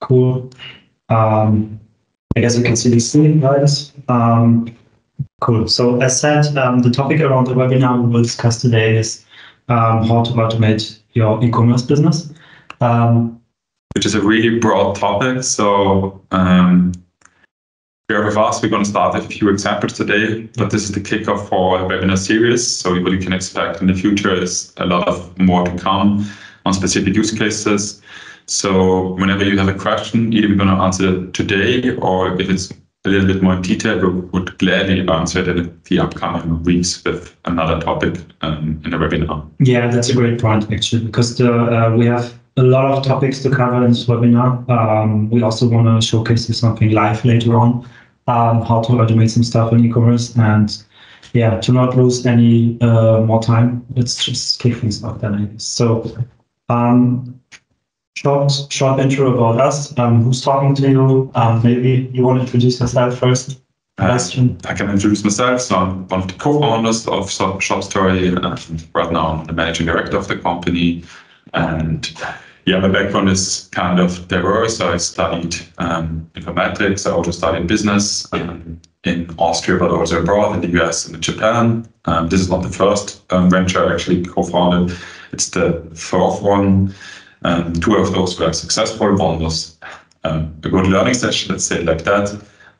Cool. Um, I guess you can see the screen, right? Um, cool. So as said, um, the topic around the webinar we will discuss today is um, how to automate your e-commerce business. Um, Which is a really broad topic. So um, bear with us. We're going to start with a few examples today, but this is the kickoff for a webinar series. So what you can expect in the future is a lot of more to come on specific use cases. So whenever you have a question, either we're going to answer it today, or if it's a little bit more in detail, we would gladly answer it in the upcoming weeks with another topic um, in the webinar. Yeah, that's a great point actually, because the, uh, we have a lot of topics to cover in this webinar. Um, we also want to showcase you something live later on, um, how to automate some stuff in e-commerce, and yeah, to not lose any uh, more time, let's just kick things off then. So, um, short short intro about us. Um, who's talking to you? Um, maybe you want to introduce yourself first. Question. I can introduce myself. So I'm one of the co-founders of Shop Shop Story, and right now I'm the managing director of the company. And yeah, my background is kind of diverse. I studied um, informatics. I also studied business um, in Austria, but also abroad in the US and in Japan. Um, this is not the first um, venture I actually co-founded. It's the fourth one. Um, two of those were successful. One was um, a good learning session, let's say like that.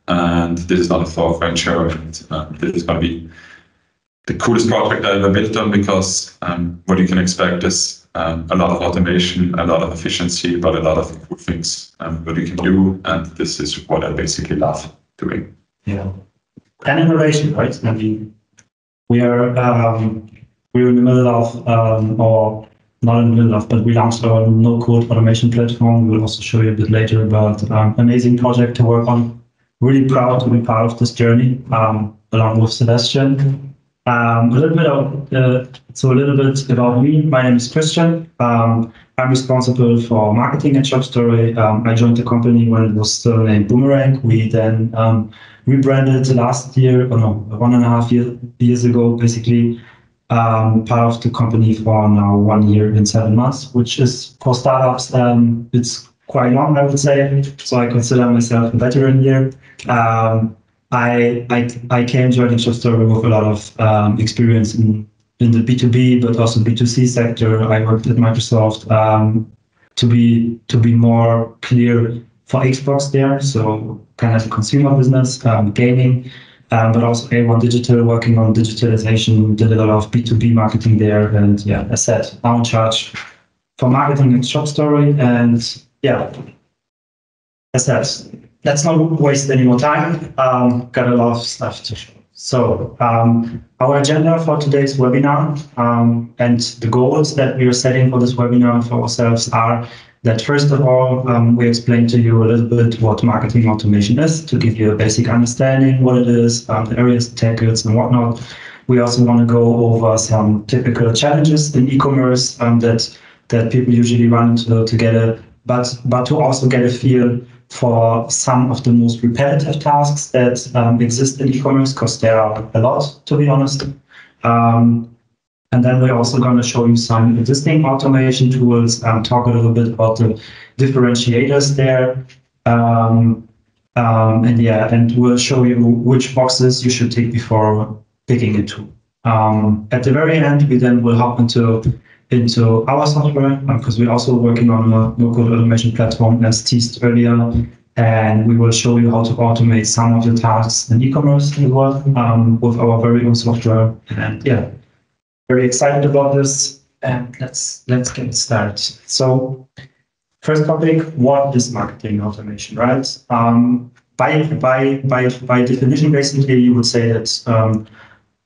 And this is not a fourth venture. And uh, this is going to be the coolest project I ever built on because um, what you can expect is um, a lot of automation, a lot of efficiency, but a lot of cool things um, what you can do. And this is what I basically love doing. Yeah. And innovation, right? I mean, we are we're in the middle of or not in the middle of, but we launched our no-code automation platform. We'll also show you a bit later, but um, amazing project to work on. Really proud to be part of this journey um, along with Sebastian. Um, a little bit of, uh, so a little bit about me. My name is Christian. Um, I'm responsible for marketing at Shopstory. Um, I joined the company when it was still named Boomerang. We then um, rebranded last year, or no, one and a half year, years ago, basically part of the company for now one year and seven months, which is for startups, um, it's quite long, I would say. So I consider myself a veteran here. Um, I, I, I came joining Shopstory with a lot of um, experience in, in the B2B, but also B2C sector. I worked at Microsoft um, to be to be more clear for Xbox there, so kind of consumer business, um, gaming um, but also A1 Digital working on digitalization, did a lot of B2B marketing there. And yeah, as said, now in charge for marketing and Shopstory. And yeah, as said, let's not waste any more time. Um, got a lot of stuff to show. So um, our agenda for today's webinar um, and the goals that we are setting for this webinar for ourselves are that first of all, um, we explain to you a little bit what marketing automation is to give you a basic understanding what it is, um, the areas it tackles and whatnot. We also want to go over some typical challenges in e-commerce um, that that people usually run into together, but but to also get a feel for some of the most repetitive tasks that um, exist in e-commerce, because there are a lot, to be honest. Um, and then we're also going to show you some existing automation tools, um, talk a little bit about the differentiators there. Um, um, and yeah, and we'll show you which boxes you should take before picking a tool. Um, at the very end, we then will hop into into our software because we're also working on a no-code automation platform as teased earlier. And we will show you how to automate some of your tasks in e-commerce as well um, with our very own software. And yeah, very excited about this and let's let's get started. So first topic, what is marketing automation, right? Um, by, by, by, by definition, basically, you would say that um,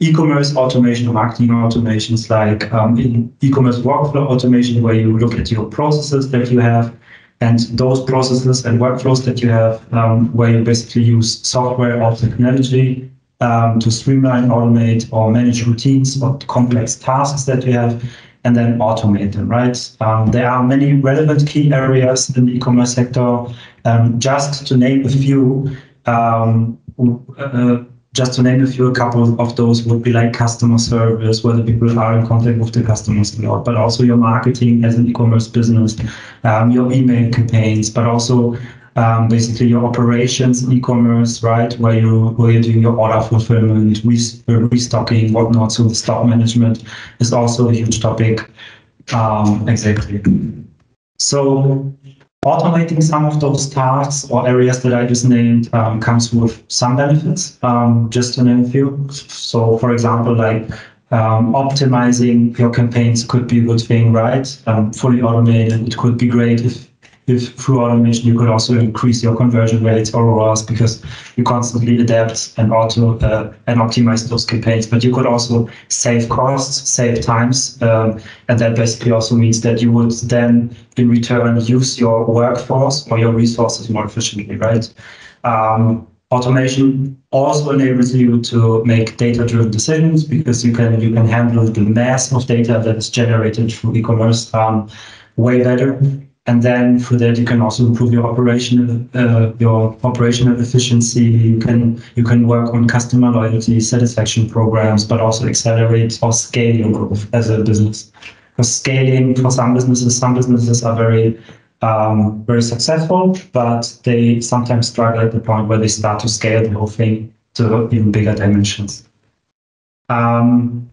e-commerce automation or marketing automation is like um, in e-commerce workflow automation, where you look at your processes that you have and those processes and workflows that you have, um, where you basically use software or technology to streamline, automate, or manage routines or complex tasks that you have, and then automate them, right? Um, there are many relevant key areas in the e-commerce sector. Um, just to name a few, um, uh, just to name a few, a couple of those would be like customer service, whether people are in contact with the customers a lot, but also your marketing as an e-commerce business, um, your email campaigns, but also um, basically your operations e-commerce, right, where you where you're doing your order fulfillment, restocking, whatnot. So the stock management is also a huge topic. Um, exactly. So automating some of those tasks or areas that I just named um, comes with some benefits, um, just to name a few. So, for example, like um, optimizing your campaigns could be a good thing, right? Um, fully automated, it could be great if if through automation you could also increase your conversion rates or ROAS because you constantly adapt and auto uh, and optimize those campaigns. But you could also save costs, save times, um, and that basically also means that you would then in return use your workforce or your resources more efficiently, right? Um, automation also enables you to make data-driven decisions because you can you can handle the mass of data that is generated through e-commerce um, way better and then for that, you can also improve your operational uh, your operational efficiency. You can you can work on customer loyalty, satisfaction programs, but also accelerate or scale your growth as a business. Because scaling for some businesses, some businesses are very um, very successful, but they sometimes struggle at the point where they start to scale the whole thing to even bigger dimensions. Um,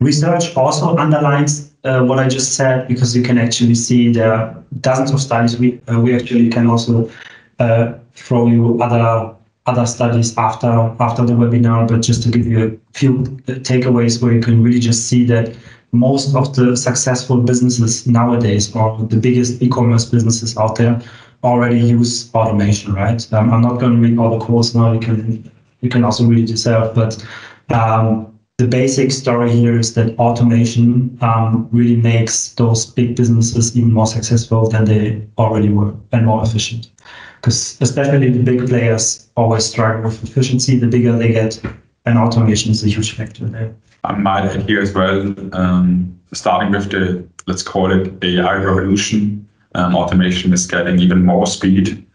research also underlines uh, what I just said because you can actually see there are dozens of studies. We uh, we actually can also uh, throw you other other studies after after the webinar, but just to give you a few takeaways where you can really just see that most of the successful businesses nowadays, or the biggest e-commerce businesses out there, already use automation. Right? Um, I'm not going to read all the quotes now. You can you can also read it yourself, but um, the basic story here is that automation um, really makes those big businesses even more successful than they already were and more efficient. Because especially the big players always struggle with efficiency. The bigger they get, and automation is a huge factor there. I might add here as well, um, starting with the, let's call it AI revolution, um, automation is getting even more speed.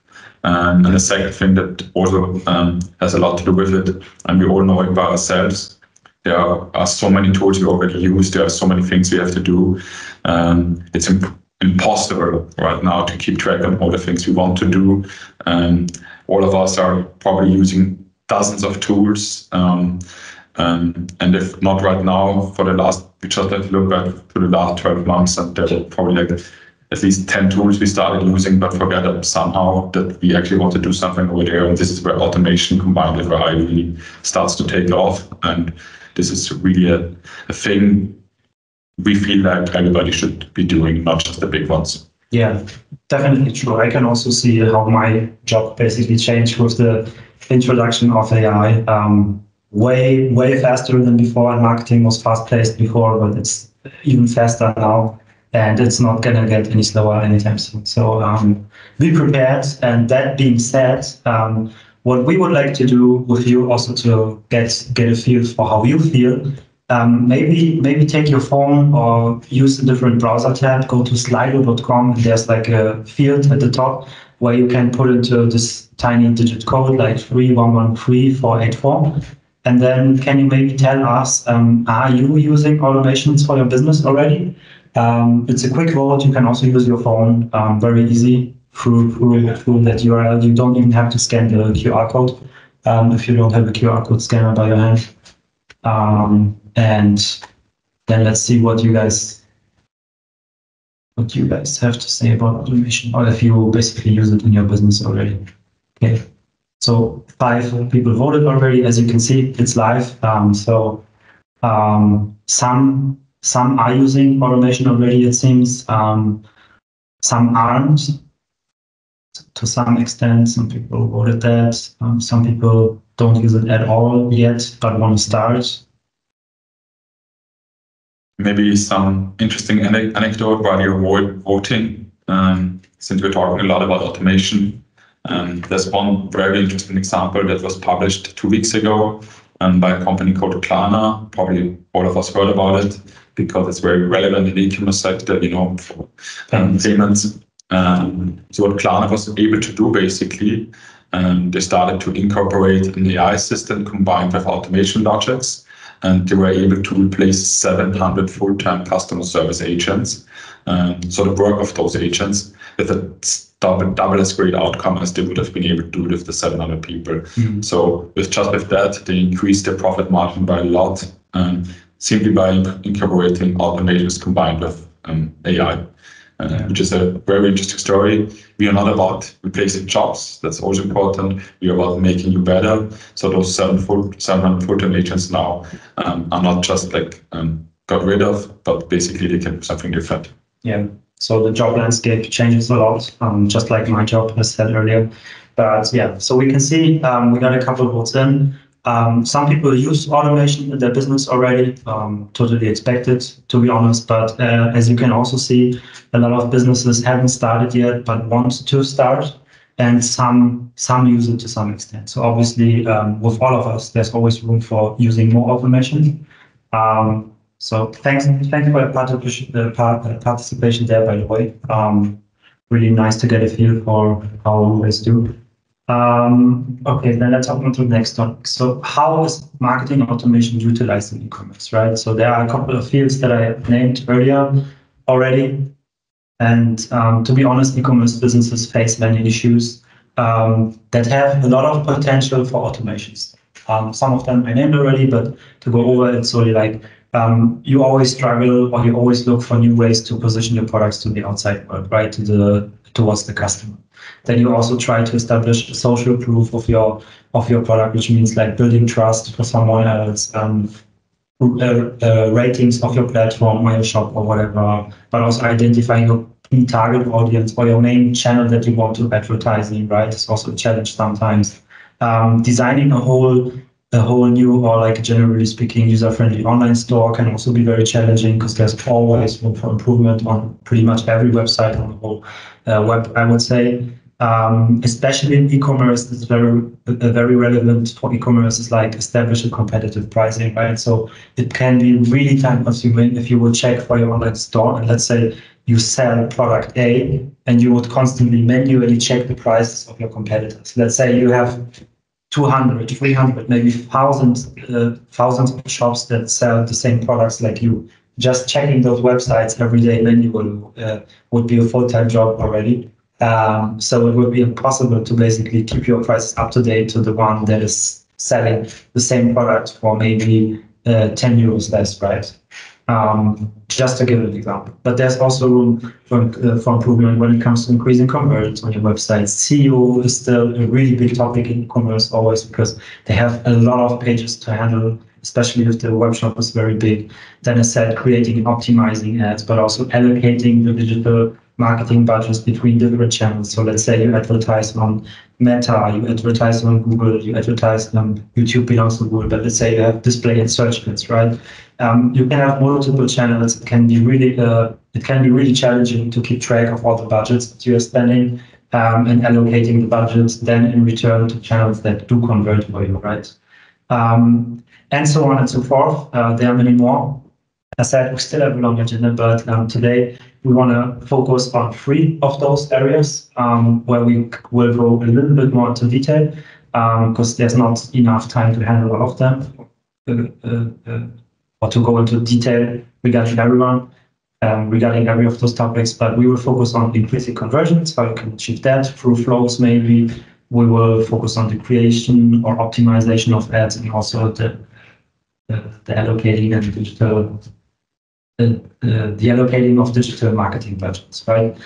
Um, and the second thing that also um, has a lot to do with it, and we all know it by ourselves, there are so many tools we already use. There are so many things we have to do. Um, it's imp- impossible right now to keep track of all the things we want to do. Um, all of us are probably using dozens of tools. Um, um and if not right now, for the last, we just have to look back to the last 12 months, and there are probably like at least 10 tools we started using, but forget somehow that we actually want to do something over there. And this is where automation combined with AI really starts to take off. And this is really a, a thing we feel like everybody should be doing, not just the big ones. Yeah, definitely true. I can also see how my job basically changed with the introduction of AI. Um, way, way faster than before, and marketing was fast paced before, but it's even faster now. And it's not going to get any slower anytime soon. So um, be prepared. And that being said, um, what we would like to do with you also to get get a feel for how you feel. Um, maybe maybe take your phone or use a different browser tab. Go to slido.com. There's like a field at the top where you can put into this tiny digit code like three one one three four eight four. And then can you maybe tell us, um, are you using automations for your business already? Um, it's a quick vote. You can also use your phone. Um, very easy through, that URL. You don't even have to scan the QR code um, if you don't have a QR code scanner by your hand. Um, and then let's see what you guys what you guys have to say about automation, or if you basically use it in your business already. Okay, so five people voted already. As you can see, it's live. Um, so um, some some are using automation already. It seems um, some aren't to some extent. Some people voted that. Um, some people don't use it at all yet, but want to start. Maybe some interesting anecdote while you're voting. Um, since we're talking a lot about automation, um, there's one very interesting example that was published two weeks ago um, by a company called Klarna. Probably all of us heard about it because it's very relevant in the e-commerce sector, you know, for um, payments. Um, so what Klarna was able to do basically and they started to incorporate an AI system combined with automation logics. And they were able to replace 700 full-time customer service agents. Um, so the work of those agents with a double, double as great outcome as they would have been able to do with the 700 people. Mm-hmm. So with just with that, they increased their profit margin by a lot, um, simply by incorporating automations combined with um, AI uh, which is a very interesting story. We are not about replacing jobs. That's also important. We are about making you better. So those seven full, 700 full-time agents now um, are not just like um, got rid of, but basically they can do something different. Yeah. So the job landscape changes a lot, um, just like my job, as said earlier. But yeah, so we can see um, we got a couple of votes in. Um, some people use automation in their business already, um, totally expected, to be honest. But uh, as you can also see, a lot of businesses haven't started yet, but want to start, and some some use it to some extent. So obviously, um, with all of us, there's always room for using more automation. Um, so thanks, thanks for the participation, the participation there, by the way. Um, really nice to get a feel for how guys do. Um, okay, then let's hop on to the next topic. So how is marketing automation utilized in e-commerce, right? So there are a couple of fields that I named earlier already. And um, to be honest, e-commerce businesses face many issues um, that have a lot of potential for automations. Some of them I named already, but to go over it, solely like you always struggle or you always look for new ways to position your products to the outside world, right? To the towards the customer. Then you also try to establish social proof of your of your product, which means like building trust for someone else, um, uh, uh, ratings of your platform or your shop or whatever, but also identifying your target audience or your main channel that you want to advertise in, right? It's also a challenge sometimes. Um, designing a whole a whole new or like generally speaking user-friendly online store can also be very challenging because there's always room for improvement on pretty much every website on the whole uh, web, I would say. Um, especially in e-commerce, it's very uh, very relevant for e-commerce is like establish a competitive pricing, right? So it can be really time consuming if you will check for your online store and let's say you sell product A and you would constantly manually check the prices of your competitors. Let's say you have 200, 300, maybe thousands, uh, thousands of shops that sell the same products like you. Just checking those websites every day manually uh, would be a full-time job already. Um, so it would be impossible to basically keep your prices up to date to the one that is selling the same product for maybe uh, 10 euros less, right? Um, just to give an example. But there's also room for, uh, for improvement when it comes to increasing conversions on your website. SEO is still a really big topic in e-commerce always because they have a lot of pages to handle, especially if the webshop is very big. Then I said creating and optimizing ads, but also allocating the digital marketing budgets between different channels. So let's say you advertise on Meta, you advertise on Google, you advertise on YouTube belongs to Google, but let's say you have display and search ads, right? Um, you can have multiple channels. It can be really uh, it can be really challenging to keep track of all the budgets that you are spending um, and allocating the budgets then in return to channels that do convert for you, right? Um, and so on and so forth. Uh, there are many more. I said we still have a long agenda, but um, today we want to focus on three of those areas um, where we will go a little bit more into detail because um, there's not enough time to handle all of them uh, uh, uh, or to go into detail regarding everyone, um, regarding every of those topics. But we will focus on increasing conversions, how you can achieve that through flows maybe. We will focus on the creation or optimization of ads and also the, the, the allocating and digital the, the allocating of digital marketing budgets, right?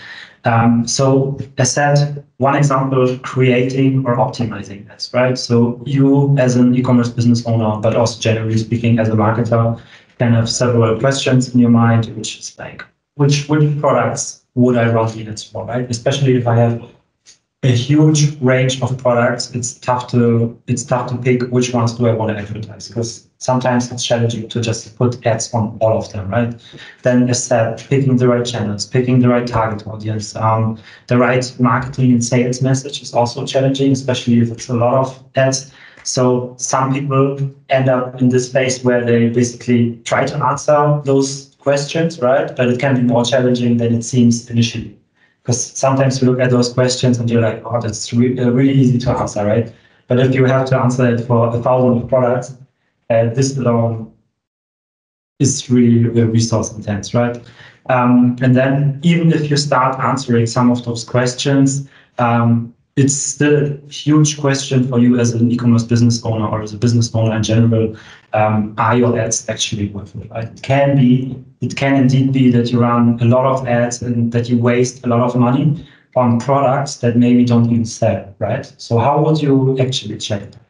Um, so as said, one example, creating or optimizing ads, right? So you as an e-commerce business owner, but also generally speaking as a marketer, can have several questions in your mind, which is like, which, which products would I run ads for, right? Especially if I have a huge range of products, it's tough to it's tough to pick which ones do I want to advertise because sometimes it's challenging to just put ads on all of them, right? Then as said, picking the right channels, picking the right target audience, um, the right marketing and sales message is also challenging, especially if it's a lot of ads. So some people end up in this space where they basically try to answer those questions, right? But it can be more challenging than it seems initially. Because sometimes you look at those questions and you're like, oh, that's re- uh, really easy to answer, right? But if you have to answer it for a thousand products, this alone is really uh, resource intense, right? Um, and then even if you start answering some of those questions, um, it's still a huge question for you as an e-commerce business owner or as a business owner in general. Um, are your ads actually worth it? Right? It can be, it can indeed be that you run a lot of ads and that you waste a lot of money on products that maybe don't even sell, right? So how would you actually check that?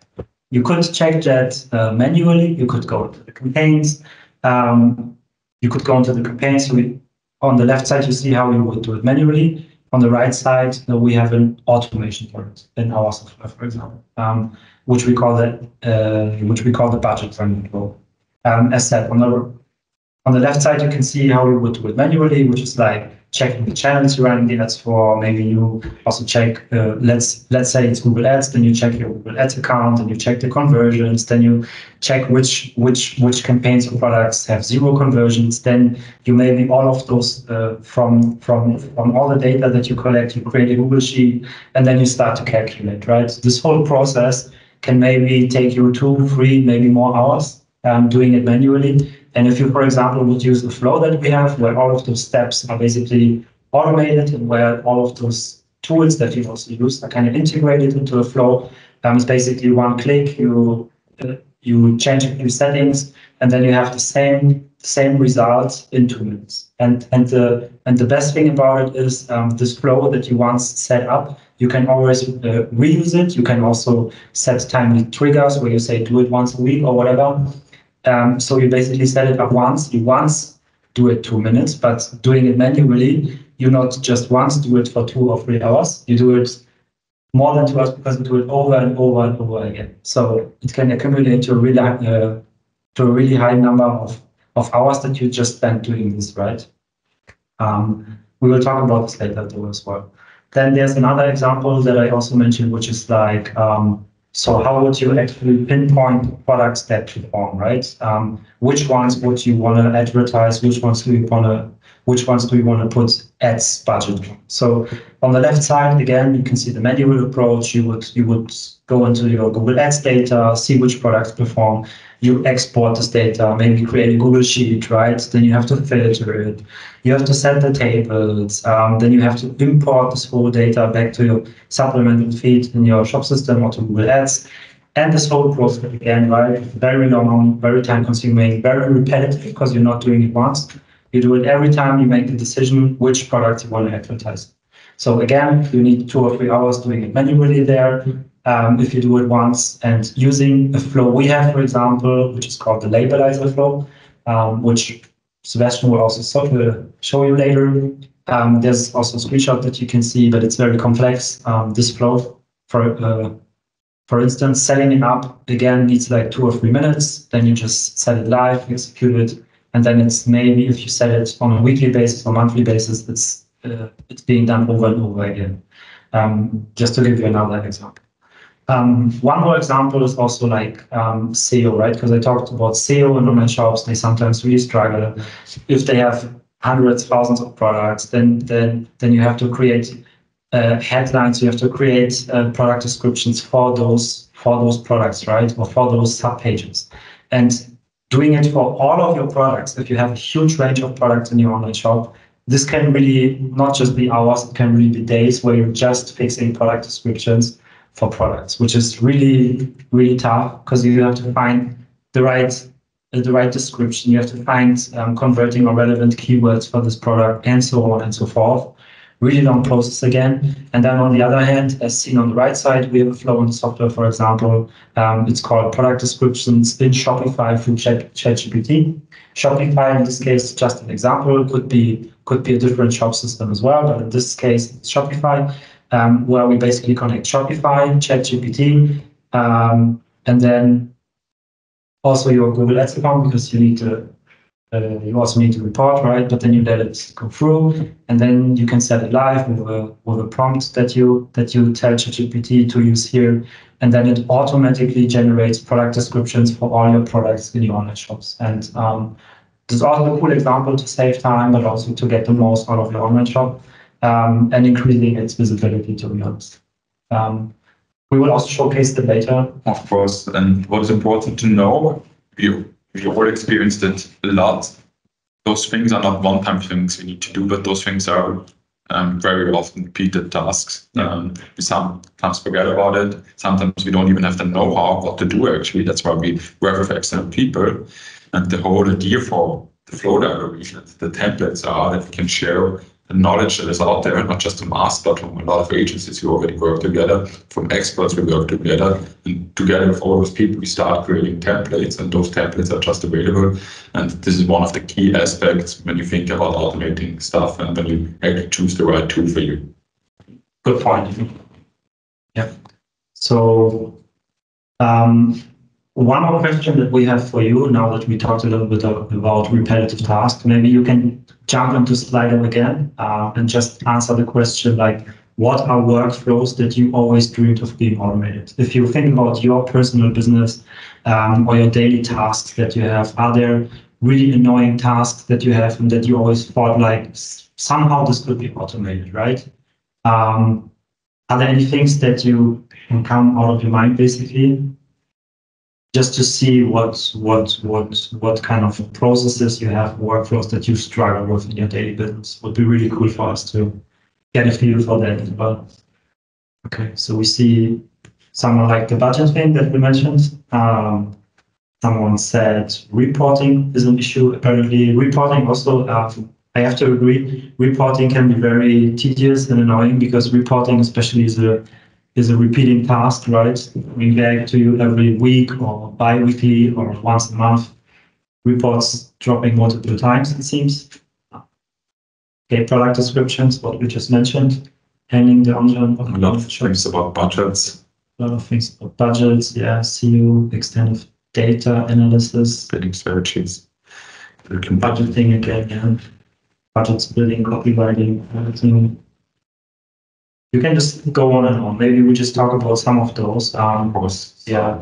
You could check that uh, manually. You could go to the campaigns. Um, you could go into the campaigns. We, on the left side, you see how we would do it manually. On the right side, uh, we have an automation for it in our software, for example, um, which we call the uh, which we call the budget funding flow. Um, as said, on the on the left side, you can see how we would do it manually, which is like checking the channels you're running the ads for. Maybe you also check, uh, let's let's say it's Google Ads, then you check your Google Ads account, and you check the conversions. Then you check which which which campaigns or products have zero conversions. Then you maybe all of those uh, from from from all the data that you collect, you create a Google sheet, and then you start to calculate. Right, this whole process can maybe take you two, three, maybe more hours um, doing it manually. And if you, for example, would use the flow that we have, where all of those steps are basically automated and where all of those tools that you also use are kind of integrated into a flow, um, it's basically one click, you uh, you change a few settings, and then you have the same same results in two minutes. And and the and the best thing about it is um, this flow that you once set up, you can always uh, reuse it. You can also set timely triggers where you say do it once a week or whatever. Um, so you basically set it up once. You once do it two minutes, but doing it manually, you not just once do it for two or three hours. You do it more than two hours because you do it over and over and over again. So it can accumulate to a really uh, to a really high number of, of hours that you just spent doing this, right? Um, we will talk about this later too as well. Then there's another example that I also mentioned, which is like um, so how would you actually pinpoint products that perform, right? Um, which ones would you want to advertise? Which ones do you want to which ones do you want to put ads budget on? So on the left side, again, you can see the manual approach. You would you would go into your Google Ads data, see which products perform you export this data, maybe create a Google Sheet, right? Then you have to filter it. You have to set the tables. Um, then you have to import this whole data back to your supplemental feed in your shop system or to Google Ads. And this whole process again, right? Very long, very time consuming, very repetitive because you're not doing it once. You do it every time you make the decision which products you want to advertise. So again, you need two or three hours doing it manually there um, if you do it once and using a flow we have, for example, which is called the labelizer flow, um, which Sebastian will also show you later. Um, there's also a screenshot that you can see, but it's very complex. Um, this flow, for uh, for instance, setting it up again needs like two or three minutes. Then you just set it live, execute it, and then it's maybe if you set it on a weekly basis or monthly basis, it's uh, it's being done over and over again. Um, just to give you another example. Um, one more example is also like um, SEO, right? Because I talked about SEO in online shops, they sometimes really struggle. If they have hundreds, thousands of products, then then then you have to create uh, headlines. You have to create uh, product descriptions for those for those products, right? Or for those sub pages, and doing it for all of your products. If you have a huge range of products in your online shop, this can really not just be hours; it can really be days where you're just fixing product descriptions for products, which is really, really tough because you have to find the right the right description. You have to find um, converting or relevant keywords for this product and so on and so forth. Really long process again. And then on the other hand, as seen on the right side, we have a flow in software, for example. Um, it's called product descriptions in Shopify through ChatGPT. Shopify, in this case, just an example, could be could be a different shop system as well, but in this case, it's Shopify um, where we basically connect Shopify, ChatGPT, um, and then also your Google Ads account because you need to uh, you also need to report, right? But then you let it go through, and then you can set it live with a with a prompt that you that you tell ChatGPT to use here, and then it automatically generates product descriptions for all your products in your online shops. And um, this is also a cool example to save time, but also to get the most out of your online shop. Um, and increasing its visibility, to be honest. Um, we will also showcase the data. Of course, and what is important to know, you all experienced it a lot. Those things are not one-time things we need to do, but those things are um, very often repeated tasks. Yeah. Um, we sometimes forget about it. Sometimes we don't even have the know-how what to do. Actually, that's why we work with external people. And the whole idea for the flow diagram, the templates are that we can share the knowledge that is out there, not just from us, but from a lot of agencies who already work together, from experts we work together, and together with all those people, we start creating templates, and those templates are just available. And this is one of the key aspects when you think about automating stuff and when you actually choose the right tool for you. Good point. Yeah. So, um, one more question that we have for you now that we talked a little bit about repetitive tasks. Maybe you can jump into Slido again uh, and just answer the question like, what are workflows that you always dreamed of being automated? If you think about your personal business um, or your daily tasks that you have, are there really annoying tasks that you have and that you always thought like somehow this could be automated, right? Um, are there any things that you can come out of your mind basically just to see what what what what kind of processes you have, workflows that you struggle with in your daily business would be really cool for us to get a feel for that as well. Okay, so we see someone like the budget thing that we mentioned. Um, someone said reporting is an issue. Apparently, reporting also. Um, I have to agree. Reporting can be very tedious and annoying because reporting, especially, is a is a repeating task, right? Coming back to you every week or bi-weekly or once a month. Reports dropping multiple times, it seems. Okay, product descriptions, what we just mentioned. Handling the online. A lot of things about budgets. A lot of things about budgets, yeah, CU, extended data analysis. Building spreadsheets. Budgeting again, yeah. Budgets, building, copywriting, everything you can just go on and on. Maybe we just talk about some of those. Um, of course. Yeah.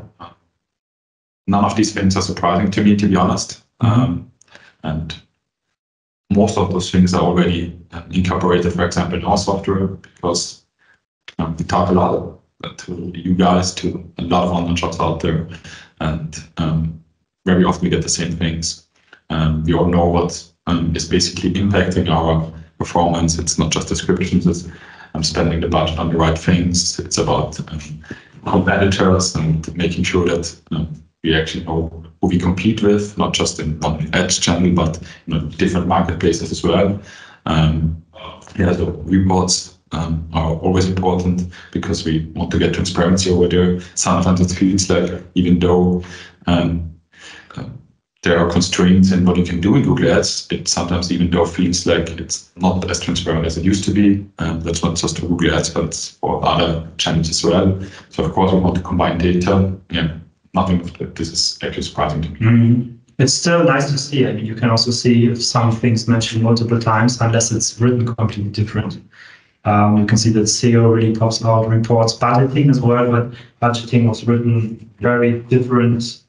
None of these things are surprising to me, to be honest. Mm-hmm. Um, and most of those things are already um, incorporated, for example, in our software, because um, we talk a lot to you guys, to a lot of online shops out there, and um, very often we get the same things. Um, we all know what um, is basically impacting our performance. It's not just descriptions, it's um, spending the budget on the right things. It's about um, competitors and making sure that um, we actually know who we compete with, not just in one edge channel, but you know, different marketplaces as well. Um, yeah, so reports um, are always important because we want to get transparency over there. Sometimes it feels like even though um, there are constraints in what you can do in Google Ads. It sometimes even though feels like it's not as transparent as it used to be. Um, that's not just for Google Ads, but for other channels as well. So of course we want to combine data. Yeah, nothing this is actually surprising to me. Mm-hmm. It's still nice to see. I mean, you can also see if some things mentioned multiple times, unless it's written completely different. Um, you can see that SEO really pops out, reports budgeting as well, but budgeting was written very different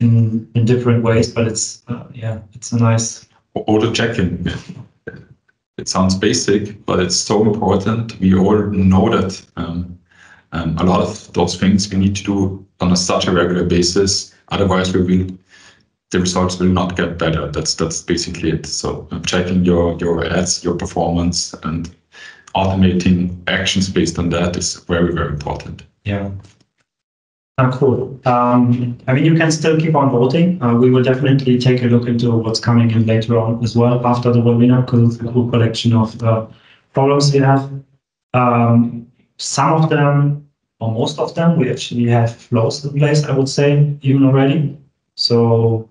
in in different ways, but it's uh, yeah, it's a nice auto checking. It sounds basic, but it's so important. We all know that um, um, a lot of those things we need to do on a such a regular basis. Otherwise, we will the results will not get better. That's that's basically it. So um, checking your your ads, your performance, and automating actions based on that is very very important. Yeah. Uh, cool. Um, I mean, you can still keep on voting. Uh, we will definitely take a look into what's coming in later on as well after the webinar because it's a cool collection of uh, problems we have. Um, some of them, or most of them, we actually have flows in place, I would say, even already. So,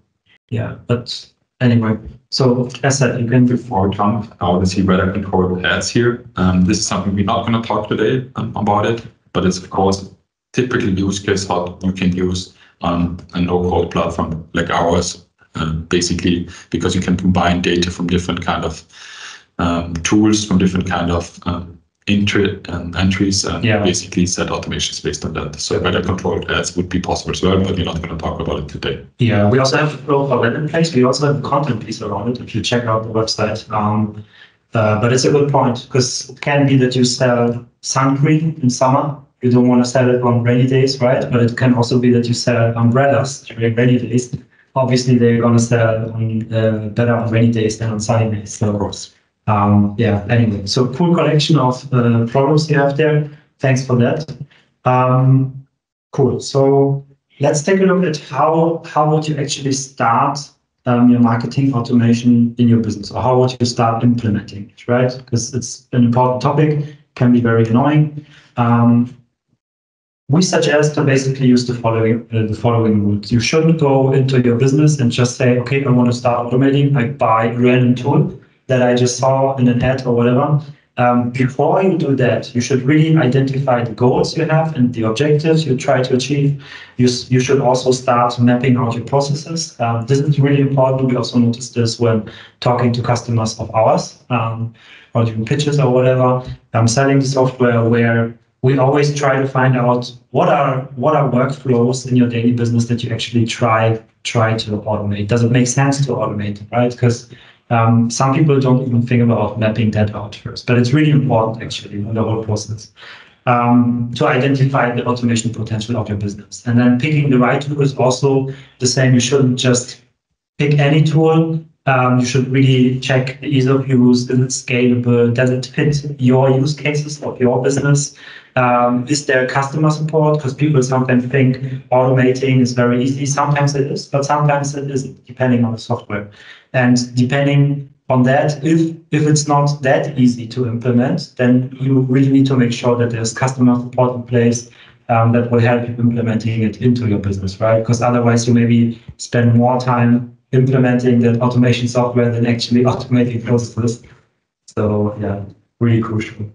yeah, but anyway, so as said, you can. Before jump, I want to see whether I can ads here. Um, this is something we're not going to talk today um, about it, but it's of course typical use case how you can use on a no-code platform like ours, um, basically because you can combine data from different kind of um, tools, from different kind of um, entry, um, entries, and yeah. basically set automations based on that. So better controlled ads would be possible as well, but we're not going to talk about it today. Yeah, we also have a flow for that in place. We also have a content piece around it. If you check out the website, um, Uh, but it's a good point because it can be that you sell sun cream in summer. You don't want to sell it on rainy days, right? But it can also be that you sell umbrellas during rainy days. Obviously, they're going to sell on, uh, better on rainy days than on sunny days. So, Of course. um, yeah, anyway, so cool collection of uh, problems you have there. Thanks for that. Um, cool. So let's take a look at how how would you actually start um, your marketing automation in your business, or how would you start implementing it, right? Because it's an important topic, can be very annoying. Um, we suggest to basically use the following uh, the following rules. You shouldn't go into your business and just say, okay, I want to start automating. I buy a random tool that I just saw in an ad or whatever. Um, before you do that, you should really identify the goals you have and the objectives you try to achieve. You, you should also start mapping out your processes. Um, this is really important. We also noticed this when talking to customers of ours um, or doing pitches or whatever. I'm selling the software where we always try to find out what are what are workflows in your daily business that you actually try try to automate. Does it make sense to automate, right? Because um, some people don't even think about mapping that out first, but it's really important actually in the whole process um, to identify the automation potential of your business. And then picking the right tool is also the same. You shouldn't just pick any tool. Um, you should really check the ease of use. Is it scalable? Does it fit your use cases of your business? Um, is there customer support? Because people sometimes think automating is very easy. Sometimes it is, but sometimes it isn't, depending on the software. And depending on that, if if it's not that easy to implement, then you really need to make sure that there's customer support in place um, that will help you implementing it into your business, right? Because otherwise, you maybe spend more time implementing that automation software than actually automating processes. So yeah, really crucial.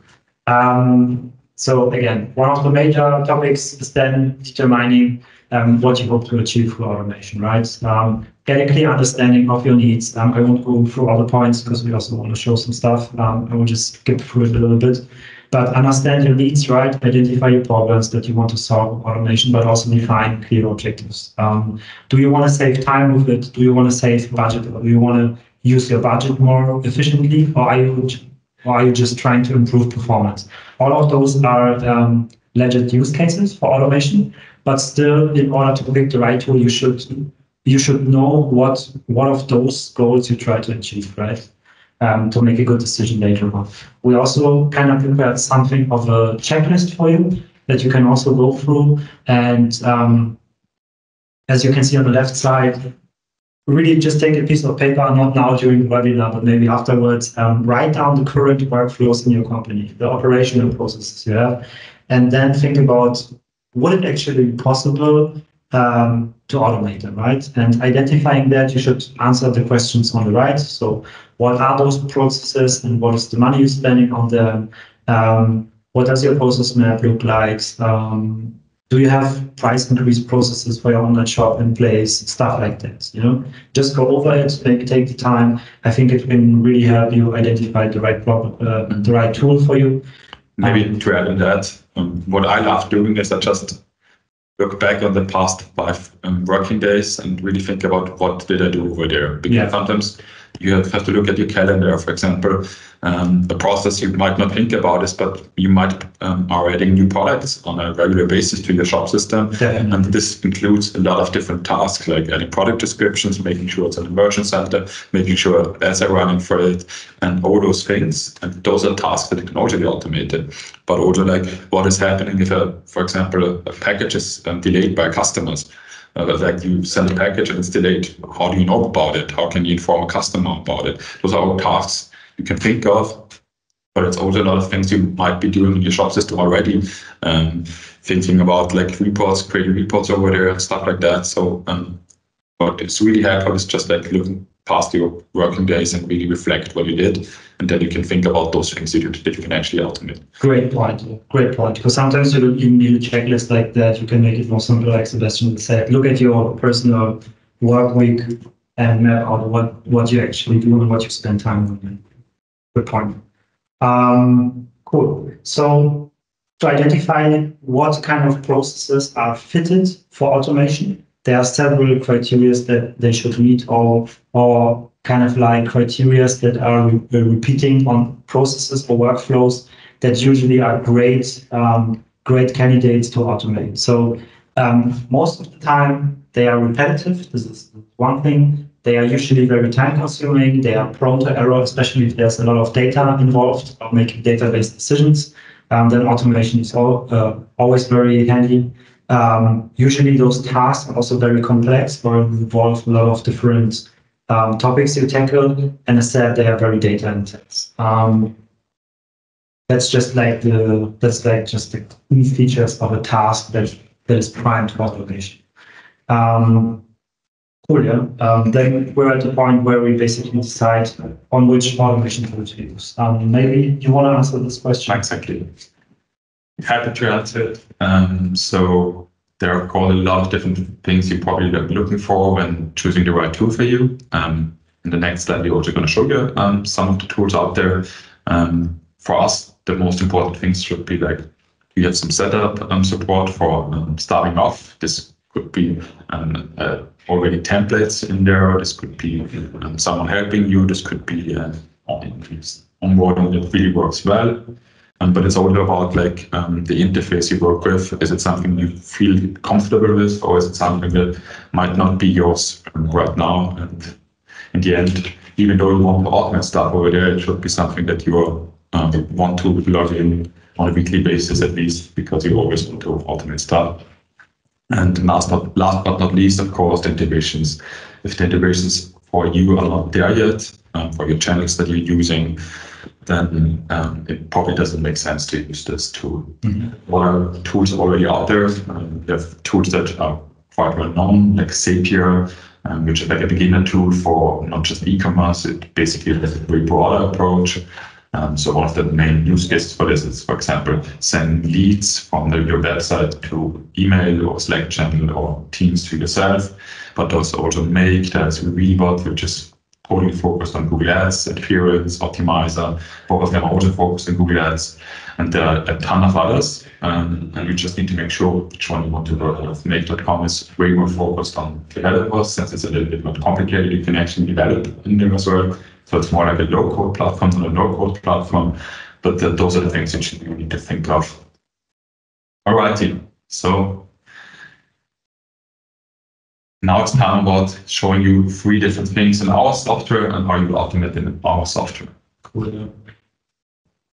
Um, so again, one of the major topics is then determining um, what you hope to achieve through automation, right? Um, get a clear understanding of your needs. Um, I won't go through all the points because we also want to show some stuff. Um, I will just skip through it a little bit. But understand your needs, right? Identify your problems that you want to solve with automation, but also define clear objectives. Um, do you want to save time with it? Do you want to save budget? Or do you want to use your budget more efficiently? Or are you or are you just trying to improve performance? All of those are um, legit use cases for automation, but still, in order to pick the right tool, you should you should know what what of those goals you try to achieve, right? Um, to make a good decision later on. We also kind of prepared something of a checklist for you that you can also go through. And um, as you can see on the left side, really just take a piece of paper, not now during the webinar, but maybe afterwards, um, write down the current workflows in your company, the operational processes you have, and then think about would it actually be possible um, to automate them, right? And identifying that, you should answer the questions on the right. So, what are those processes, and what is the money you're spending on them? Um, what does your process map look like? Um, do you have price increase processes for your online shop in place? Stuff like that. You know, just go over it. Maybe take the time. I think it can really help you identify the right problem, uh, the right tool for you. Maybe to add on that, um, what I love doing is I just look back on the past five um, working days and really think about what did I do over there. Because Yeah. sometimes you have, have to look at your calendar, for example. Um, the process you might not think about is, but you might um, are adding new products on a regular basis to your shop system. Definitely. And this includes a lot of different tasks like adding product descriptions, making sure it's in Merchant Center, making sure ads are running for it, and all those things. And those are tasks that can also be automated. But also like what is happening if, a, for example, a, a package is um, delayed by customers. Uh, like you send a package and it's delayed. How do you know about it? How can you inform a customer about it? Those are all tasks you can think of but it's also a lot of things you might be doing in your shop system already. Um, thinking about like reports, creating reports over there and stuff like that. So, um, what is really helpful is just like looking past your working days and really reflect what you did, and then you can think about those things that you, that you can actually automate. Great point. Great point. Because sometimes you even need a checklist like that. You can make it more simple, like Sebastian said. Look at your personal work week and map out what, what you actually do and what you spend time on. Good point. Um, cool. So to identify what kind of processes are fitted for automation, there are several criteria that they should meet or, or kind of like criteria that are re- repeating on processes or workflows that usually are great um, great candidates to automate. So um, most of the time they are repetitive. This is one thing. They are usually very time consuming. They are prone to error, especially if there's a lot of data involved or making database decisions. Um, then automation is all, uh, always very handy. Um, usually those tasks are also very complex or involve a lot of different um, topics you tackle. And as said, they are very data intense. Um, that's just like the that's like just the key features of a task that that is primed for automation. Um, cool, yeah. Um, then we're at the point where we basically decide on which automation tool to use. Um, maybe you want to answer this question? Exactly. Answer. Um, so there are quite a lot of different things you probably are looking for when choosing the right tool for you. Um, in the next slide, we're also going to show you um, some of the tools out there. Um, for us, the most important things should be like you have some setup um, support for um, starting off. This could be um, uh, already templates in there. This could be um, someone helping you. This could be uh, onboarding that really works well. Um, but it's all about like um, the interface you work with. Is it something you feel comfortable with, or is it something that might not be yours right now? And in the end, even though you want to automate stuff over there, it should be something that you um, want to log in on a weekly basis at least, because you always want to automate stuff. And last but, last but not least, of course, the integrations. If the integrations for you are not there yet, um, for your channels that you're using, then um, it probably doesn't make sense to use this tool. Mm-hmm. What are tools already out there? Um, have tools that are quite well known, like Zapier, um, which is like a beginner tool for not just e-commerce. It basically has a very broader approach. Um, so one of the main use cases for this is, for example, send leads from the, your website to email or Slack channel or Teams to yourself. But also also make there's Rebot, which is totally focused on Google Ads, Adherence, Optimizer. Both of them are also focused on Google Ads. And there are a ton of others. Um, and you just need to make sure which one you want to work with. Make.com is way more focused on developers since it's a little bit more complicated. You can actually develop in there as well. So it's more like a low code platform than a no code platform. But the, those are the things that you need to think of. All righty. So now it's time about showing you three different things in our software and how you automate them in our software. Cool.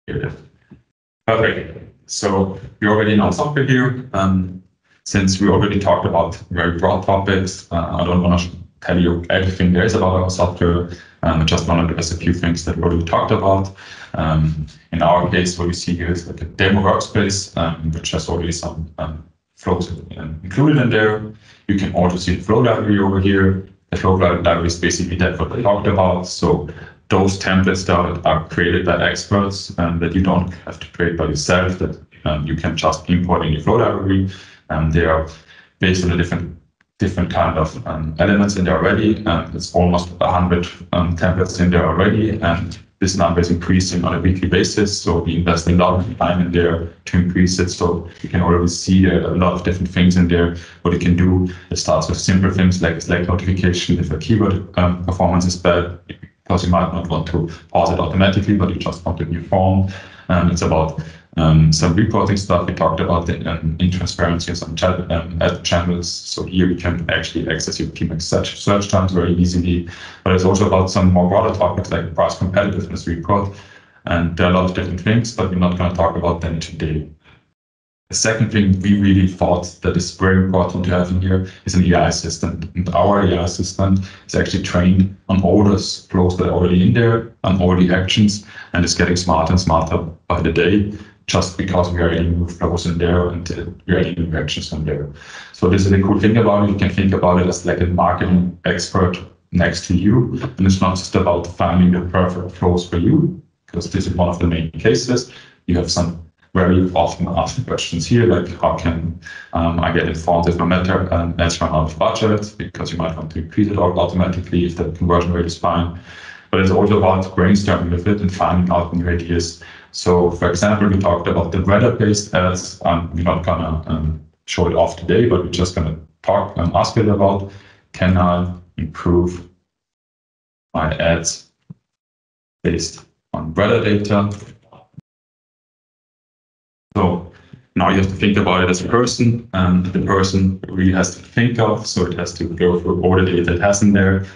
Here Perfect. So we already know software here. Um, since we already talked about very broad topics, uh, I don't want to tell you everything there is about our software. Um, I just want to address a few things that we already talked about. Um, in our case, what you see here is like a demo workspace, um, which has already some um, flows included in there. You can also see the flow library over here. The flow library is basically that what we talked about. So those templates that are created by experts and that you don't have to create by yourself, that um, you can just import in your flow library. And they are based on the different different kind of um, elements in there already. And it's almost 100 um, templates in there already. And this number is increasing on a weekly basis. So we invest a lot of time in there to increase it. So you can already see a, lot of different things in there. What you can do, it starts with simple things like Slack notification if a keyword um, performance is bad, because you might not want to pause it automatically, but you just want a new form. Um, it's about um, some reporting stuff. We talked about the um, in transparency some chat, um, ad channels. So here you can actually access your PMax search, search terms very easily. But it's also about some more broader topics like price competitiveness report. And there are a lot of different things, but we're not going to talk about them today. The second thing we really thought that is very important to have in here is an AI assistant. And our AI assistant is actually trained on orders, flows that are already in there, on all the actions, and is getting smarter and smarter by the day just because we are adding new flows in there and uh, we are adding new actions in there. So this is a cool thing about it. You can think about it as like a marketing expert next to you. And it's not just about finding the perfect flows for you, because this is one of the main cases. You have some very often asked questions here, like how can um, I get informed if my mentor um, has run out of budget, because you might want to increase it automatically if the conversion rate is fine. But it's also about brainstorming with it and finding out new ideas so for example, we talked about the weather-based ads. Um, we're not gonna um, show it off today, but we're just gonna talk and ask it about can I improve my ads based on weather data. So now you have to think about it as a person, and the person really has to think of, so it has to go through all the data it has in there.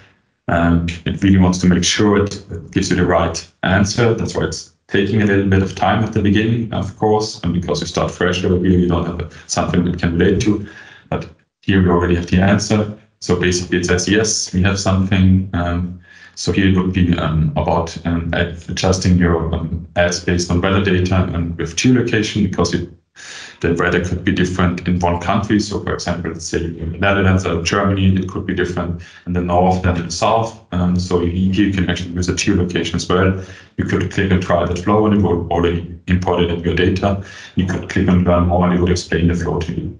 And it really wants to make sure it gives you the right answer. That's why it's taking a little bit of time at the beginning, of course, and because you start fresh over here, you don't have something that can relate to. But here we already have the answer. So basically it says, yes, we have something. Um, so here it would be um, about um, adjusting your um, ads based on weather data and with geolocation because it, the weather could be different in one country. So for example, let's say in the Netherlands or Germany, it could be different in the north than in the south. Um, so you, you can actually use a geolocation as well. You could click and try that flow and it will already import it in your data. You could click and learn more and it would explain the flow to you.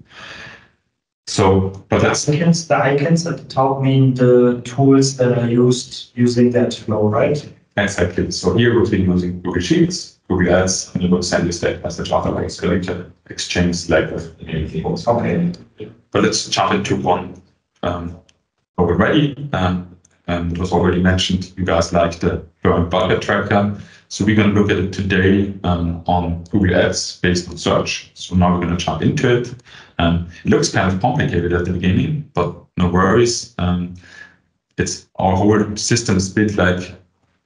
So, but that's the icons, the icons at the top mean the tools that are used using that flow, right? Exactly. So here we've been using Google Sheets, Google Ads, and it will send you state message otherwise. So you can exchange like with Okay. But let's jump into one um, already. Um, and it was already mentioned, you guys like the burn budget tracker. So we're going to look at it today um, on Google Ads based on search. So now we're going to jump into it. Um, it looks kind of complicated at the beginning, but no worries. Um, it's our whole system is built like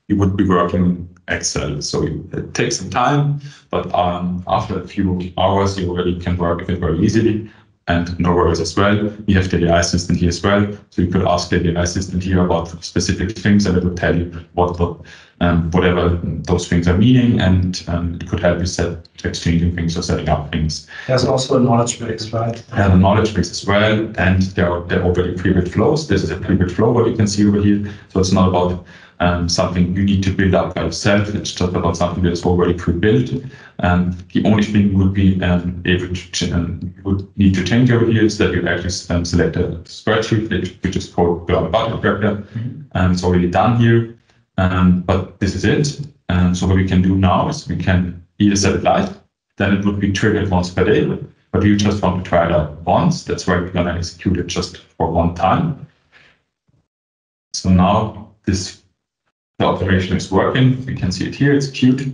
you would be working Excel. So it takes some time, but um, after a few hours, you already can work with it very easily and no worries as well. We have the AI assistant here as well. So you could ask the AI assistant here about specific things and it would tell you what, what um, whatever those things are meaning and um, it could help you set exchanging things or setting up things. There's also a knowledge base, right? And a knowledge base as well. And there are, there are already pre-built flows. This is a pre-built flow, what you can see over here. So it's not about um, something you need to build up by yourself. It's just about something that's already pre-built. And the only thing you would be um, able to um, you would need to change over here is that you actually um, select a spreadsheet, which is called Burn Budget Tracker. Mm-hmm. And it's already done here. Um, but this is it. And so what we can do now is we can either set it live, then it would be triggered once per day. But you just want to try it out once. That's why we're going to execute it just for one time. So now this the operation is working. We can see it here. It's cute.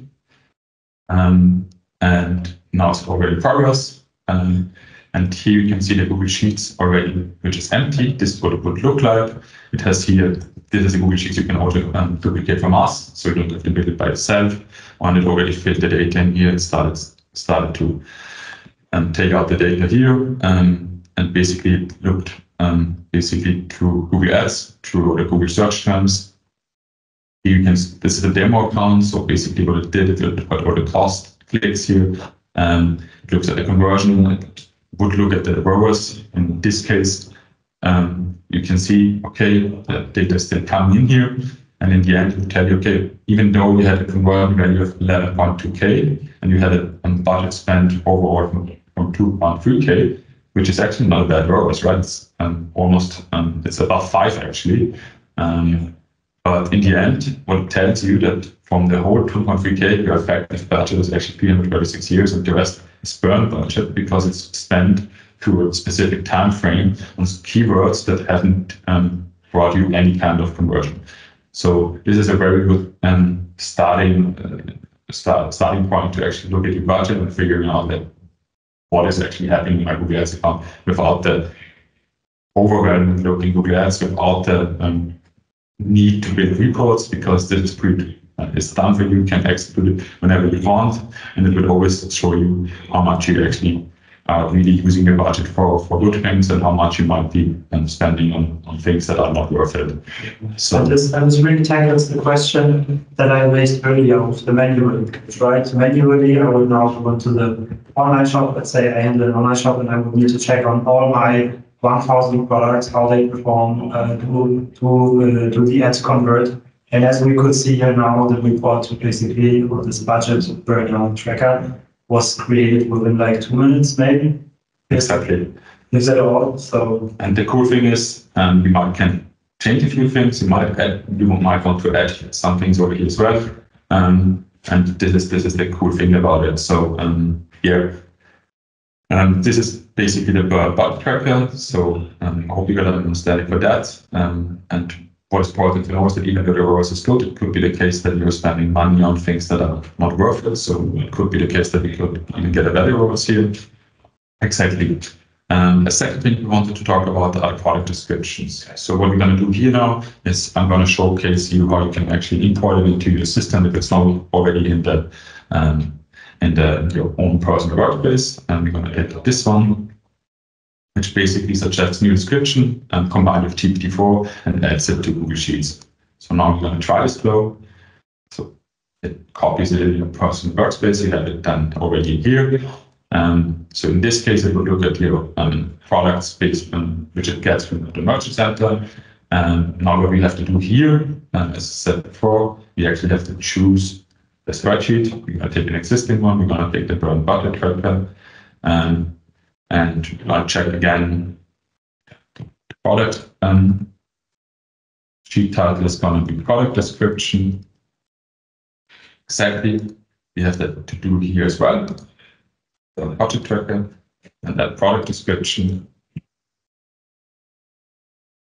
Um, and now it's already in progress. Um, and here you can see the Google Sheets already, which is empty. This is what it would look like. It has here, this is a Google Sheets you can also um, duplicate from us. So you don't have to build it by yourself. And it already filled the data in here. It started, started to um, take out the data here um, and basically looked um, basically through Google Ads, through the Google search terms, you can, this is a demo account. So basically what it did, it looked at all the cost clicks here. Um, it looks at the conversion. It would look at the ROAS. In this case, um, you can see, okay, the data still coming in here. And in the end, it will tell you, okay, even though you had a conversion value of 11.2K and you had a, a budget spent overall from, from 2.3K, which is actually not a bad ROAS, right? It's um, almost, um, it's above five actually. Um, but in the end, what tells you that from the whole 2.3K, your effective budget is actually 336 years, and the rest is burn budget because it's spent to a specific time frame on keywords that haven't um, brought you any kind of conversion. So this is a very good um, starting uh, start, starting point to actually look at your budget and figuring out that what is actually happening in my Google Ads account without the overwhelming looking Google Ads, without the um, need to build reports because this is uh, done for you. You can execute it whenever you want, and it will always show you how much you actually are really using your budget for, for good things and how much you might be um, spending on, on things that are not worth it. So and this, and this really tackles the question that I raised earlier of the manual, right? Manually, I would now go into the online shop. Let's say I handle an online shop and I would need to check on all my 1,000 products, how they perform uh, to, to, uh, to the ads convert. And as we could see here now, the report basically, or this budget burnout tracker was created within like two minutes, maybe. Exactly. Is that all? So. And the cool thing is, um, you might can change a few things. You might add, you might want to add some things over here as well. Um, and this is this is the cool thing about it. So um, yeah, um, this is basically the bug tracker. So um, I hope you got an understanding for that. Um, and what is important to know is that even though the ROAS is good, it could be the case that you're spending money on things that are not worth it. So it could be the case that we could even get a better ROAS here. Exactly. Um, a second thing we wanted to talk about are product descriptions. So what we're going to do here now is I'm going to showcase you how you can actually import it into your system if it's not already in the um, in the your own personal workspace. And we're going to get this one which basically suggests new description and combined with GPT-4 and adds it to Google Sheets. So now we're going to try this flow. So it copies it in your personal workspace. You have it done already here. Um, so in this case, it would look at your um, product space, um, which it gets from the merchant center. And now what we have to do here, um, as I said before, we actually have to choose the spreadsheet. We're going to take an existing one. We're going to take the burn budget tracker. Um, and I'll check again the product um, sheet title is going to be product description. Exactly, we have that to do here as well. The budget tracker and that product description.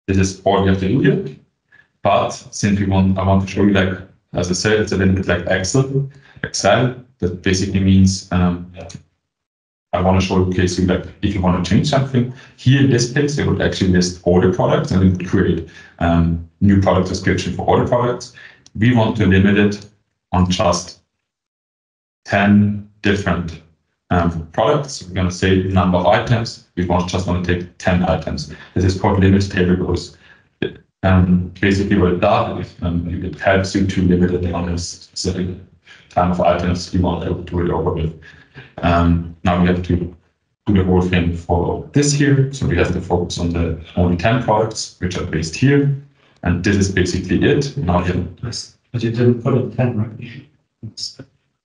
This is all we have to do here. But since we want, I want to show you like, as I said, it's a little bit like Excel. Excel, that basically means um, I want to showcase you that if you want to change something, here in this case, it would actually list all the products and it would create um, new product description for all the products. We want to limit it on just 10 different um, products. We're going to say number of items. We want just want to take 10 items. This is called limit table because um, basically what it does is um, it helps you to limit it on a specific time of items you want to do it over with. Um, now we have to do the whole thing for this here. So we have to focus on the only 10 products, which are based here. And this is basically it. Now you But you didn't put it 10, right?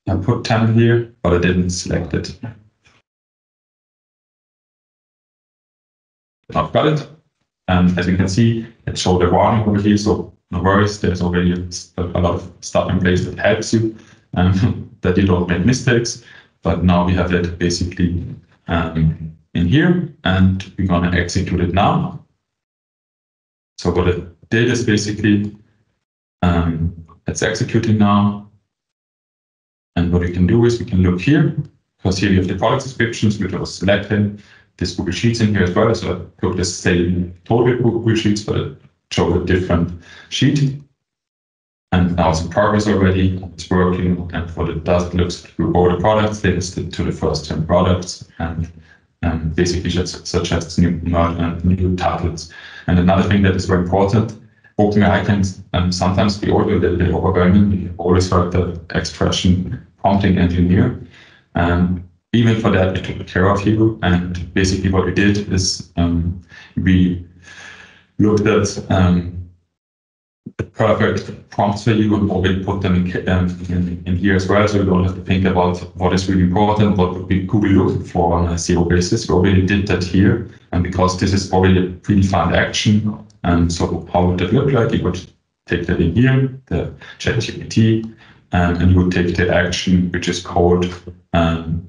I put 10 here, but I didn't select it. I've got it. And as you can see, it showed a warning over here. So no worries, there's already a, lot of stuff in place that helps you um, that you don't make mistakes. But now we have it basically um, in here and we're going to execute it now. So what it did is basically um, it's executing now. And what we can do is we can look here because here we have the product descriptions, which was selecting. This Google Sheets in here as well. So I took the same total Google Sheets, but it showed a different sheet and now it's in progress already. It's working, and it does, it looks through all the products, links to the first 10 products, and um, basically just suggests new uh, new titles. And another thing that is very important, OpenAI can um, sometimes be also a little bit overwhelming. We always heard the expression prompting engineer. Um, even for that, we took care of you. And basically what we did is um, we looked at um, perfect prompts for you and already put them in, um, in, in, here as well. So you don't have to think about what is really important, what would be Google looking for on a SEO basis. We already did that here. And because this is already a predefined action, and so how would that look like? You would take that in here, the ChatGPT, um, and you would take the action, which is called um,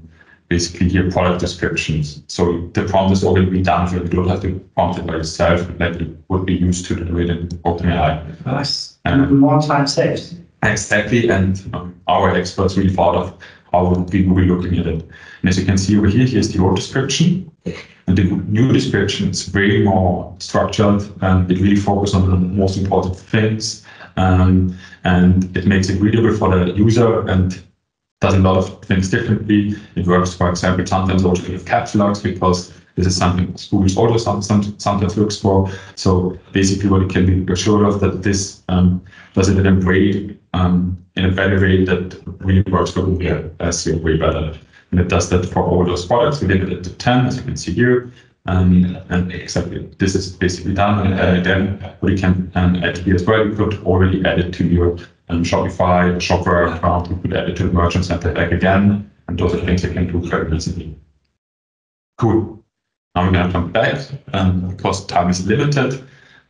basically here product descriptions. So the prompt is already done for you. You don't have to prompt it by yourself like it would be used to do it in OpenAI. Nice. Um, more time saved. Exactly. And um, our experts really thought of how would we be looking at it. And as you can see over here, here's the old description. And the new description is way more structured and it really focuses on the most important things. Um, and it makes it readable for the user and does a lot of things differently. It works, for example, sometimes also with caps locks because this is something Google's also sometimes looks for. So basically what you can be assured of that this um, does it in a way, um, in a better way that really works for Google SEO way better. And it does that for all those products. We limit it to 10, as you can see here. Um, and exactly, this is basically done. And uh, then what you can um, add here as well, you could already add it to your and Shopify, Shopware account, you could add it to the merchant center back again. And those are things you can do very easily. Cool. Now we're going to come back um, because time is limited.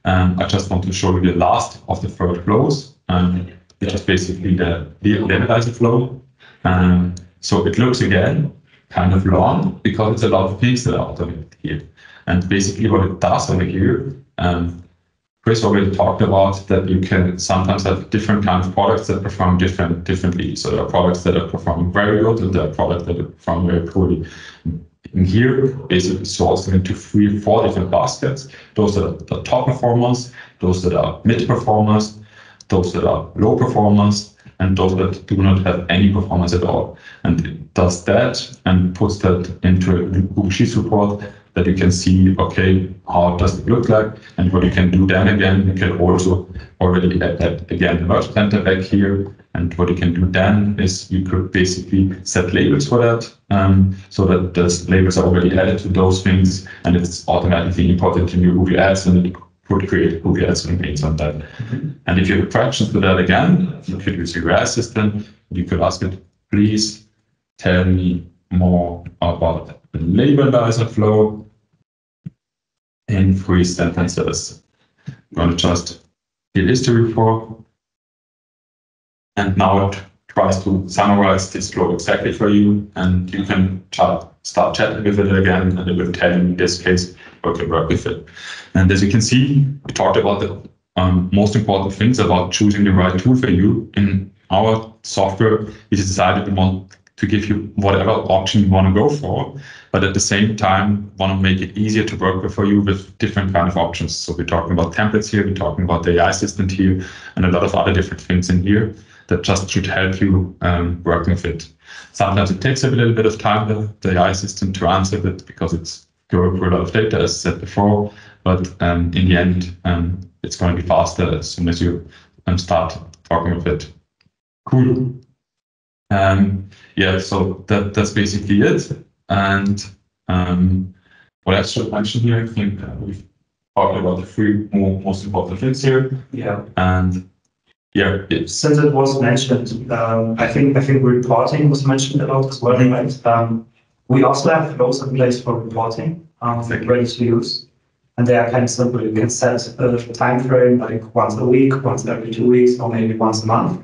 Um, I just want to show you the last of the third flows, um, which is basically the labelizer flow. Um, so it looks again kind of long because it's a lot of things that are automated here. And basically what it does over here, um, Chris already talked about that you can sometimes have different kind of products that perform different differently. So there are products that are performing very good and there are products that are performing very poorly. In here, basically sorted into three, four different baskets. Those that are the top performers, those that are mid performers, those that are low performers, and those that do not have any performance at all. And it does that and puts that into a Google Sheets report that you can see, okay, how does it look like? And what you can do then again, you can also already add that again, the Merchant Center back here. And what you can do then is you could basically set labels for that um, so that those labels are already added to those things and it's automatically imported in your Google Ads and it would create Google Ads campaigns on that. Mm-hmm. And if you have questions to that again, you could use your assistant. You could ask it, please tell me more about the labelizer flow in three sentences. I'm going to just hit history for, and now it tries to summarize this flow exactly for you, and you can start chatting with it again, and it will tell you in this case how to work with it. And as you can see, we talked about the um, most important things about choosing the right tool for you. In our software, we decided we want to give you whatever option you want to go for, but at the same time want to make it easier to work with for you with different kind of options. So we're talking about templates here, we're talking about the AI assistant here, and a lot of other different things in here that just should help you um, work with it. Sometimes it takes a little bit of time, the, the AI assistant, to answer it because it's going through a lot of data, as said before. But um, in the end, um, it's going to be faster as soon as you um, start talking with it. Cool. Um, yeah, so that that's basically it. And um, what I should mention here? I think uh, we've talked about the three more, most important things here. Yeah. And yeah, it's Since it was mentioned, um, I think I think reporting was mentioned a lot as well, right? Um, we also have flows in place for reporting, um, ready to use. And they are kind of simple. You can set a time frame like once a week, once every two weeks, or maybe once a month.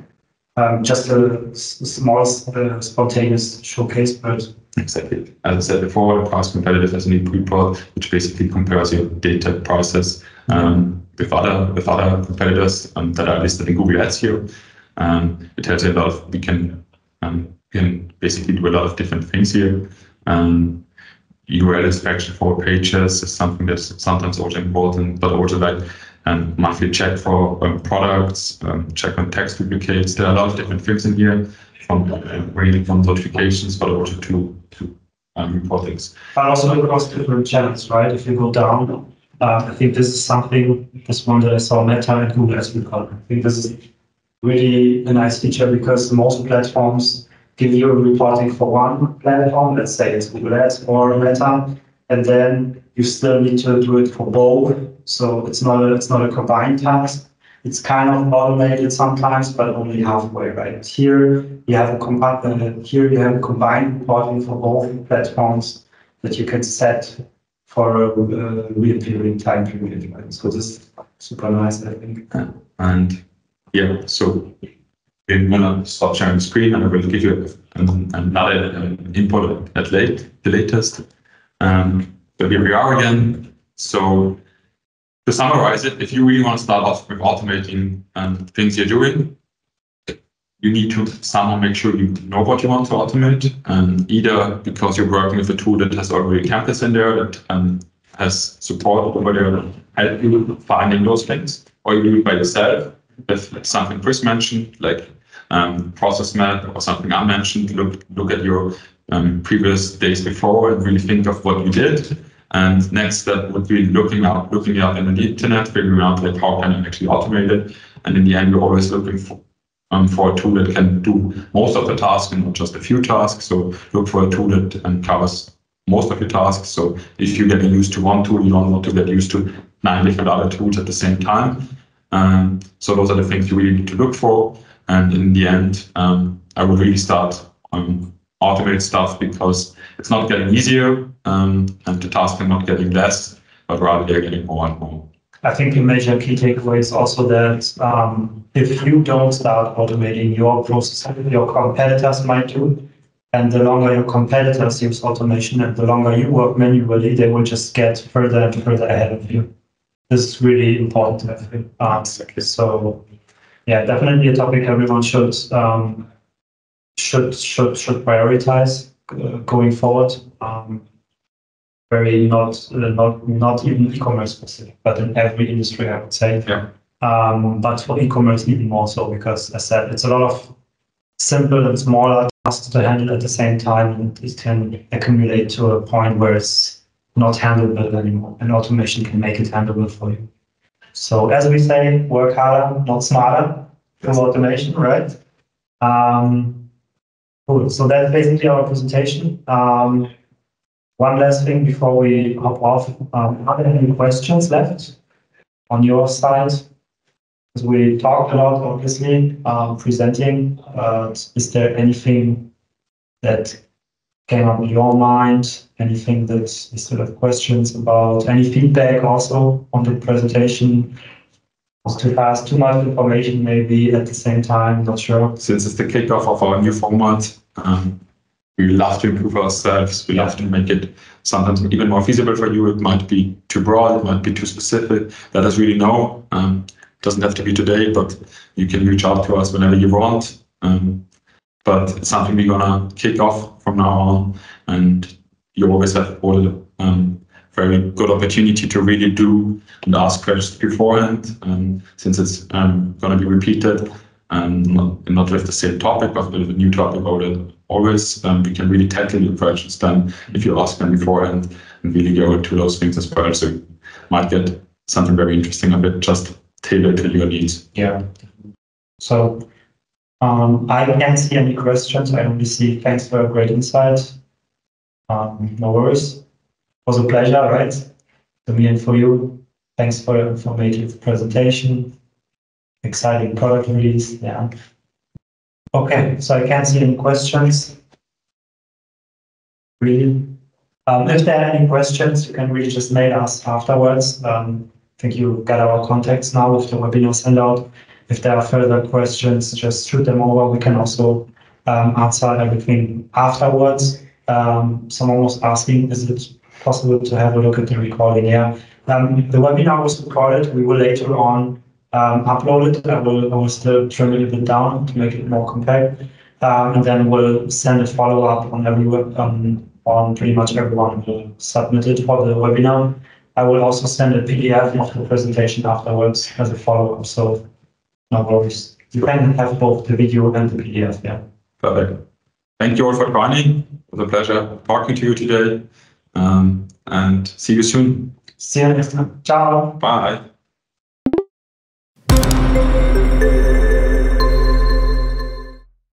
Um, just a small, uh, spontaneous showcase, but Exactly. As I said before, Price Competitive as a new report which basically compares your data prices um, with other with other competitors um, that are listed in Google Ads here. Um, it tells you a lot of we can um, can basically do a lot of different things here. Um, URL inspection for pages is something that's sometimes also important, but also like um, monthly check for um, products, um, check on text duplicates. There are a lot of different things in here from uh, really from notifications, but also to to um, reportings. but also across different channels, right? If you go down, uh, I think this is something, this one that I saw Meta and Google as recall. I think this is really a nice feature because most platforms give you a reporting for one platform, let's say it's Google Ads or Meta, and then you still need to do it for both. So it's not a, it's not a combined task. It's kind of automated sometimes, but only halfway, right? Here you have a combined, uh, here you have a combined reporting for both platforms that you can set for a uh, reappearing time period, right? So this is super nice, I think. And yeah, so I'm gonna stop sharing the screen and I will give you an, another um, input at late the latest. Um, so here we are again. So to summarize it, if you really want to start off with automating um, things you're doing, you need to somehow make sure you know what you want to automate, and either because you're working with a tool that has already templates in there that um, has support over there help you finding those things, or you do it by yourself. If something Chris mentioned, like um, process map or something I mentioned, look look at your um, previous days before and really think of what you did. And next step would be looking up, looking up in the internet, figuring out like how can I actually automate it. And in the end, you're always looking for um, for a tool that can do most of the tasks and not just a few tasks. So look for a tool that um, covers most of your tasks. So if you get used to one tool, you don't want to get used to nine different other tools at the same time. Um, so those are the things you really need to look for. And in the end, um, I would really start um, automate stuff because it's not getting easier um, and the tasks are not getting less, but rather they're getting more and more. I think a major key takeaway is also that um, if you don't start automating your process, your competitors might do. And the longer your competitors use automation and the longer you work manually, they will just get further and further ahead of you. this is really important. Um, so, yeah, definitely a topic everyone should um, should should should prioritize uh, going forward. Um, very not uh, not not even e-commerce specific, but in every industry, I would say. Yeah. Um, but for e-commerce, even more so because, as I said, it's a lot of simple and smaller tasks to handle at the same time, and it can accumulate to a point where it's not handleable anymore, and automation can make it handleable for you. So, as we say, work harder, not smarter, from automation, right? Cool. So that's basically our presentation. Um, one last thing before we hop off. Um, are there any questions left on your side? Because we talked a lot, obviously, um, presenting. Uh, is there anything that came up in your mind? Anything that you still have questions about? Any feedback also on the presentation? Too fast, too much information, maybe at the same time. Not sure. Since it's the kickoff of our new format, um, we love to improve ourselves. We love to make it sometimes even more feasible for you. It might be too broad, it might be too specific. Let us really know. Um, doesn't have to be today, but you can reach out to us whenever you want. Um, but it's something we're gonna kick off from now on, and you always have all the um, very good opportunity to really do and ask questions beforehand. Um, since it's um, gonna be repeated, and not, not with the same topic, but with a new topic it always um, we can really tackle your questions then if you ask them beforehand and really go into those things as well. So you might get something very interesting of it just tailored to your needs. Yeah. So um, I can't see any questions. I only see thanks for a great insight. Um, no worries. Was a pleasure, right? To me and for you. Thanks for your informative presentation. Exciting product release. Yeah. Okay, so I can't see any questions. Really? Um, if there are any questions, you can really just mail us afterwards. Um, I think you got our contacts now with the webinar handout. If there are further questions, just shoot them over. We can also um, answer everything afterwards. Um, someone was asking, is it possible to have a look at the recording? Yeah. Um, the webinar was recorded. We will later on um, upload it. I will, I will still trim it a bit down to make it more compact. Um, and then we'll send a follow up on every um, on pretty much everyone who submitted for the webinar. I will also send a PDF of the presentation afterwards as a follow up. So no worries. You can have both the video and the PDF. Yeah. Perfect. Thank you all for joining. It was a pleasure talking to you today. Um, and see you soon. See you next time. Ciao. Bye.